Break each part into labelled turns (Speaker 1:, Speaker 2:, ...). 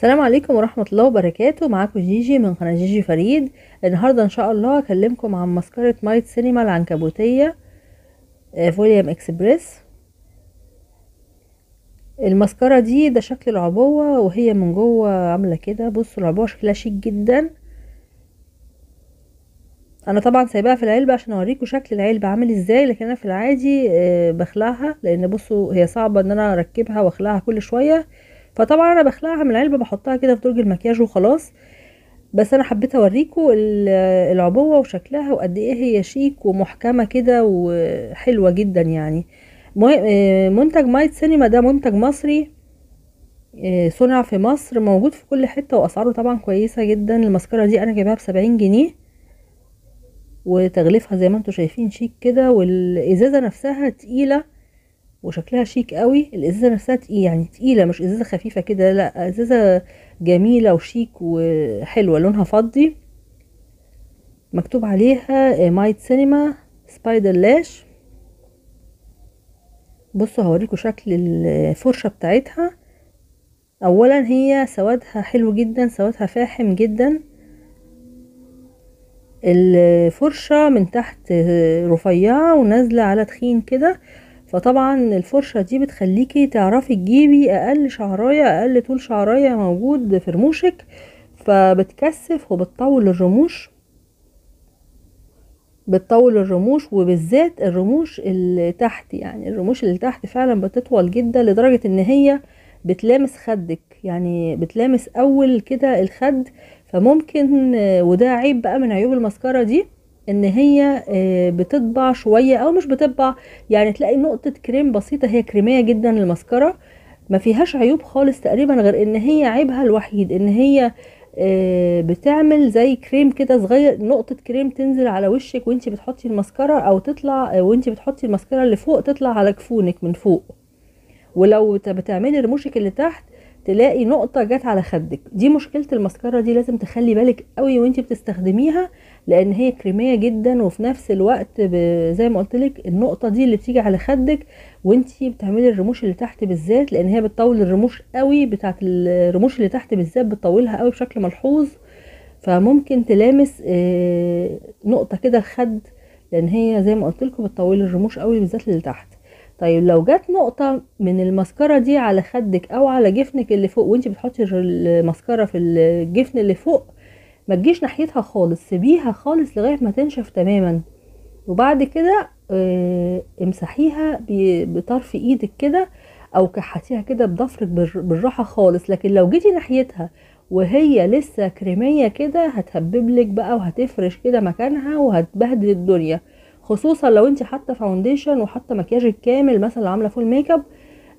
Speaker 1: السلام عليكم ورحمة الله وبركاته. معاكم جيجي من قناة جيجي فريد. النهاردة إن شاء الله هكلمكم عن مسكرة Might Cinema العنكبوتية آه، Volume Express. المسكرة دي ده شكل العبوة وهي من جوه عاملة كده. بصوا العبوة شكلها شيك جدا. أنا طبعا سايباها في العلبة عشان أوريكم شكل العلبة عامل إزاي لكن أنا في العادي آه، بخلعها لأن بصوا هي صعبة إن أنا أركبها وأخلعها كل شوية. فطبعا أنا بخلعها من العلبة بحطها كده في درج المكياج وخلاص. بس أنا حبيت اوريكم ال- العبوة وشكلها وقد إيه هي شيك ومحكمة كده وحلوة جدا يعني. آه، منتج مايت سينما ده منتج مصري آه، صنع في مصر موجود في كل حتة وأسعاره طبعا كويسة جدا. المسكرة دي أنا جايباها بسبعين جنيه. وتغليفها زي ما أنتم شايفين شيك كده والإزازة نفسها تقيلة. وشكلها شيك قوي. الإزازة نفسها تقيلة يعني تقيلة مش إزازة خفيفة كده لا إزازة جميلة وشيك وحلوة لونها فضي. مكتوب عليها Might Cinema Spider Lash. بصوا هوريكم شكل الفرشة بتاعتها. اولا هي سوادها حلو جدا سوادها فاحم جدا. الفرشة من تحت رفيعة ونازلة على تخين كده. فطبعا الفرشة دي بتخليكي تعرفي تجيبي أقل شعراية أقل طول شعراية موجود في رموشك فبتكثف وبتطول الرموش. بتطول الرموش وبالذات الرموش اللي تحت يعني الرموش اللي تحت فعلا بتطول جدا لدرجة إن هي بتلامس خدك. يعني بتلامس أول كده الخد فممكن وده عيب بقى من عيوب المسكرة دي إن هي آه، بتطبع شوية أو مش بتطبع. يعني تلاقي نقطة كريم بسيطة هي كريمية جدا المسكرة ما فيهاش عيوب خالص تقريبا غير إن هي عيبها الوحيد إن هي آه، بتعمل زي كريم كده صغير. نقطة كريم تنزل على وشك وانتي بتحطي المسكرة أو تطلع آه، وانتي بتحطي المسكرة اللي فوق تطلع على جفونك من فوق. ولو بتعملي رموشك اللي تحت تلاقي نقطة جت على خدك. دي مشكلة المسكرة دي لازم تخلي بالك قوي وانتي بتستخدميها لأن هي كريمية جدا وفي نفس الوقت زي ما قلتلك النقطة دي اللي بتيجي على خدك وانتي بتعملي الرموش اللي تحت بالذات لأن هي بتطول الرموش قوي بتاعت الرموش اللي تحت بالذات بتطولها قوي بشكل ملحوظ. فممكن تلامس آه، نقطة كده الخد لأن هي زي ما قلت لكم بتطول الرموش قوي بالذات اللي تحت. طيب لو جت نقطة من المسكرة دي على خدك أو على جفنك اللي فوق وانت بتحطي المسكرة في الجفن اللي فوق ما تجيش ناحيتها خالص سيبيها خالص لغاية ما تنشف تماما. وبعد كده آه، امسحيها بطرف إيدك كده أو كحتيها كده بضفرك بالر- بالراحة خالص. لكن لو جيتي ناحيتها وهي لسه كريمية كده هتهببلك بقى وهتفرش كده مكانها وهتبهدل الدنيا. خصوصا لو انت حاطة foundation وحاطة مكياجك كامل مثلا عاملة full makeup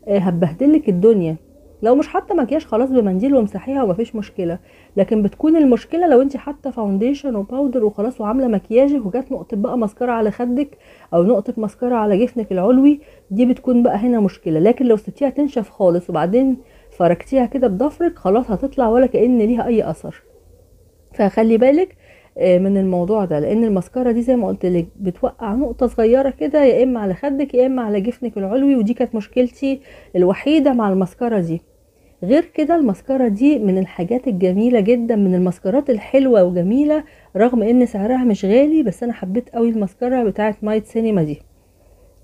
Speaker 1: هتبهدلك الدنيا. لو مش حاطة مكياج خلاص بمنديل وامسحيها ومفيش مشكلة. لكن بتكون المشكلة لو انت حاطة foundation و powder وخلاص وعاملة مكياجك وجات نقطة بقى مسكره على خدك أو نقطة مسكره على جفنك العلوي دي بتكون بقى هنا مشكلة. لكن لو سبتيها تنشف خالص وبعدين فركتيها كده بضفرك خلاص هتطلع ولا كأن ليها أي أثر. فخلي بالك من الموضوع ده. لأن المسكرة دي زي ما قلت لك بتوقع نقطة صغيرة كده يا إما على خدك يا إما على جفنك العلوي ودي كانت مشكلتي الوحيدة مع المسكرة دي. غير كده المسكرة دي من الحاجات الجميلة جدا من المسكرات الحلوة وجميلة رغم إن سعرها مش غالي بس أنا حبيت قوي المسكرة بتاعه مايت سينما دي.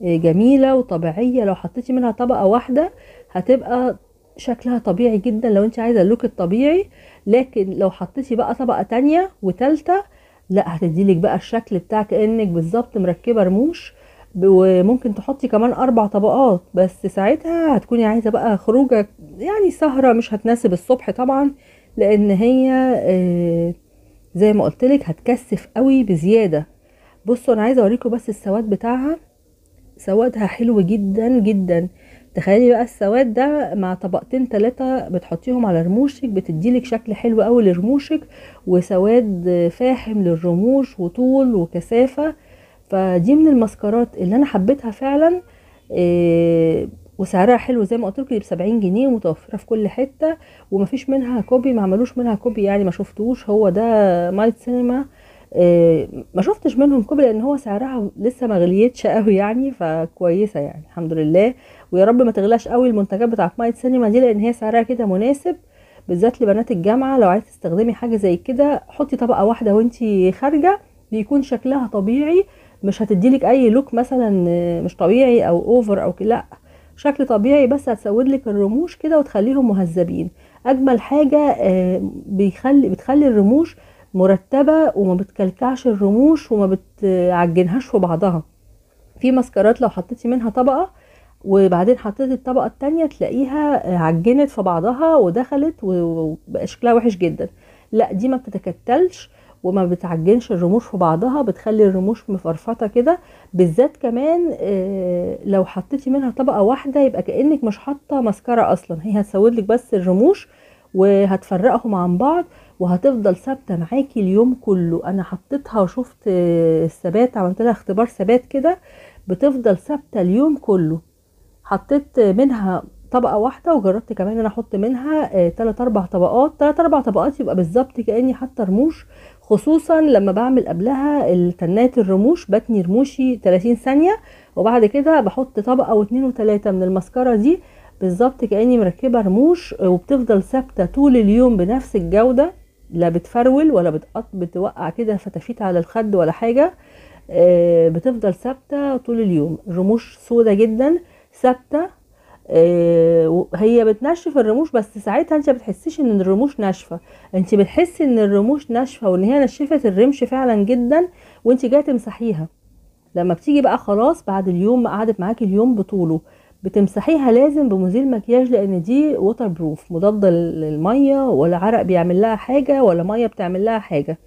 Speaker 1: آه، جميلة وطبيعية. لو حطيتي منها طبقة واحدة هتبقى شكلها طبيعي جدا لو انت عايزة اللوك الطبيعي لكن لو حطيتي بقى طبقة تانية وتالتة لا هتديلك بقى الشكل بتاع كانك بالظبط مركبة رموش. وممكن تحطي كمان أربع طبقات بس ساعتها هتكوني عايزة بقى خروجة يعني سهرة مش هتناسب الصبح طبعا لأن هي آه، زي ما قلتلك هتكثف قوي بزيادة. بصوا أنا عايزة أوريكم بس السواد بتاعها. سوادها حلو جدا جدا. تخيلي بقى السواد ده مع طبقتين تلاتة بتحطيهم على رموشك بتديلك شكل حلو قوي لرموشك وسواد فاحم للرموش وطول وكثافة. فدي من المسكرات اللي أنا حبيتها فعلا إيه وسعرها حلو زي ما قلت لكم بسبعين جنيه متوفرة في كل حتة ومفيش منها copy ما عملوش منها copy يعني ما شفتوش. هو ده Might Cinema ما شفتش منهم copy لأن هو سعرها لسه ما غليتش قوي يعني فكويسة يعني الحمد لله. ويا رب ما تغلاش قوي المنتجات بتاعت Might Cinema دي لأن هي سعرها كده مناسب بالذات لبنات الجامعة. لو عايزة تستخدمي حاجة زي كده حطي طبقة واحدة وانتي خارجة بيكون شكلها طبيعي. مش هتديلك أي look مثلا آه، مش طبيعي أو over أو لأ. شكل طبيعي بس هتسود لك الرموش كده وتخليهم مهذبين. أجمل حاجة آه، بيخلي بتخلي الرموش مرتبة وما بتكلكعش الرموش وما بتعجنهاش في بعضها. في ماسكارات لو حطيتي منها طبقة وبعدين حطيتي الطبقة التانية تلاقيها عجنت في بعضها ودخلت وبقى شكلها وحش جدا. لا دي ما بتتكتلش وما بتعجنش الرموش في بعضها بتخلي الرموش مفرفطة كده. بالذات كمان آه، لو حطيتي منها طبقة واحدة يبقى كأنك مش حاطة ماسكارا أصلا. هي هتسود لك بس الرموش وهتفرقهم عن بعض وهتفضل ثابتة معاكي اليوم كله. أنا حطيتها وشفت آه، الثبات عملت لها اختبار ثبات كده بتفضل ثابتة اليوم كله. حطيت منها طبقة واحدة وجربت كمان إن أنا أحط منها آه، تلات أربع طبقات. تلات أربع طبقات يبقى بالظبط كأني حاطة رموش. خصوصا لما بعمل قبلها التنات الرموش بتني رموشي 30 ثانية وبعد كده بحط طبقة واتنين وتلاتة من المسكرة دي بالظبط كأني مركبة رموش وبتفضل ثابتة طول اليوم بنفس الجودة. لا بتفرول ولا بتقط بتوقع كده فتافيت على الخد ولا حاجة آه، بتفضل ثابتة طول اليوم. الرموش سودة جدا ثابتة آه، هي بتنشف الرموش بس ساعتها انت بتحسيش ان الرموش ناشفة. انت بتحسي ان الرموش ناشفة وان هي نشفت الرمش فعلا جدا وانت جاية تمسحيها. لما بتيجي بقى خلاص بعد اليوم ما قعدت معاكي اليوم بطوله. بتمسحيها لازم بمزيل مكياج لأن دي waterproof مضاده للمية ولا عرق بيعمل لها حاجة ولا مية بتعمل لها حاجة.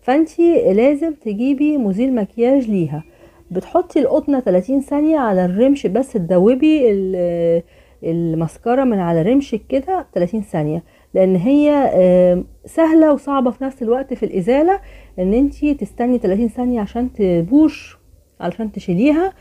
Speaker 1: فأنتي لازم تجيبي مزيل مكياج ليها. بتحطي القطنة 30 ثانية على الرمش بس تدوبي ال- المسكرة من على رمشك كده 30 ثانية. لأن هي آم، سهلة وصعبة في نفس الوقت في الإزالة إن أنتي تستني 30 ثانية عشان تبوش علشان تشيليها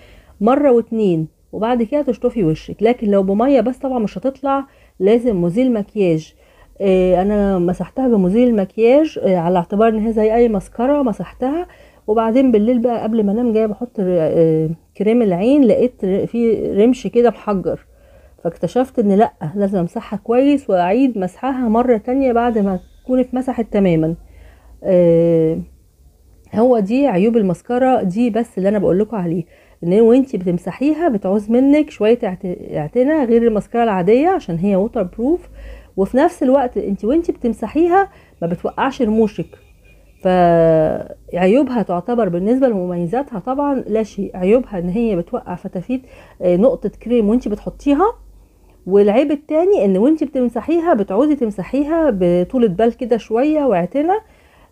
Speaker 1: مرة واتنين. وبعد كده تشطفي وشك. لكن لو بمية بس طبعا مش هتطلع لازم مزيل مكياج. آه، أنا مسحتها بمزيل المكياج آه، على اعتبار إن هي زي أي مسكرة مسحتها. وبعدين بالليل بقى قبل ما أنام جاية بحط آه، كريم العين لقيت في رمش كده محجر. فاكتشفت إن لأ لازم أمسحها كويس وأعيد مسحها مرة تانية بعد ما تكون اتمسحت تماما. آه، هو دي عيوب المسكرة دي بس اللي أنا بقول لكم عليه. إن وأنتي بتمسحيها بتعوز منك شوية اعت- اعتناء غير المسكرة العادية عشان هي waterproof وفي نفس الوقت أنتي وأنتي بتمسحيها ما بتوقعش رموشك. فعيوبها تعتبر بالنسبة لمميزاتها طبعا لا شيء. عيوبها إن هي بتوقع فتافيت آه، نقطة كريم وأنتي بتحطيها. والعيب التاني إن وأنتي بتمسحيها بتعوزي تمسحيها بطولة بال كده شوية واعتناء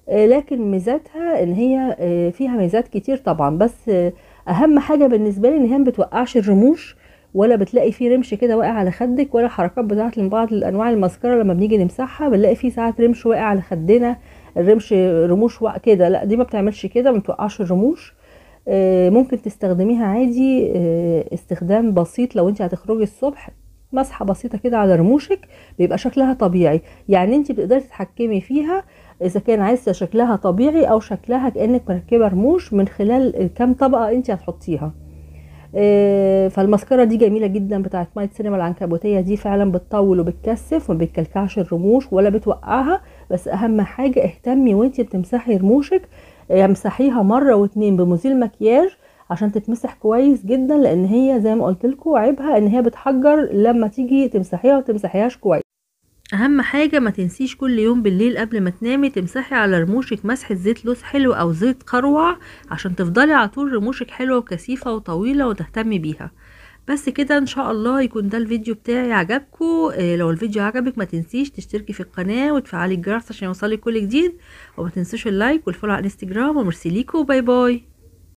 Speaker 1: لكن ميزاتها إن هي آه، فيها ميزات كتير طبعا. بس آه، أهم حاجة بالنسبة لي إن هي ما بتوقعش الرموش ولا بتلاقي فيه رمش كده واقع على خدك ولا الحركات بتاعت بعض الأنواع المسكرة لما بنيجي نمسحها بنلاقي فيه ساعات رمش واقع على خدنا الرمش رموش كده. لا دي ما بتعملش كده ما بتوقعش الرموش. آه، ممكن تستخدميها عادي آه، استخدام بسيط لو انت هتخرجي الصبح. مسحة بسيطة كده على رموشك بيبقى شكلها طبيعي. يعني انت بتقدري تتحكمي فيها إذا كان عايزة شكلها طبيعي أو شكلها كأنك مركبة رموش من خلال كام طبقة انت هتحطيها. آه، فالمسكرة دي جميلة جدا بتاعت مايت سينما العنكبوتية دي فعلا بتطول وبتكثف وما بتكلكعش الرموش ولا بتوقعها. بس أهم حاجة اهتمي وانتي بتمسحي رموشك امسحيها مرة واتنين بمزيل مكياج عشان تتمسح كويس جدا لأن هي زي ما قلت لكم عيبها إن هي بتحجر لما تيجي تمسحيها وتمسحيهاش كويس. أهم حاجة ما تنسيش كل يوم بالليل قبل ما تنامي تمسحي على رموشك مسحة زيت لوز حلو أو زيت خروع عشان تفضلي على طول رموشك حلوة وكثيفة وطويلة وتهتمي بيها. بس كده إن شاء الله يكون ده الفيديو بتاعي عجبكم. إيه لو الفيديو عجبك ما تنسيش تشتركي في القناة وتفعلي الجرس عشان يوصلك كل جديد. وما تنسوش ال like وال follow على الانستجرام. وميرسي ليكوا bye bye.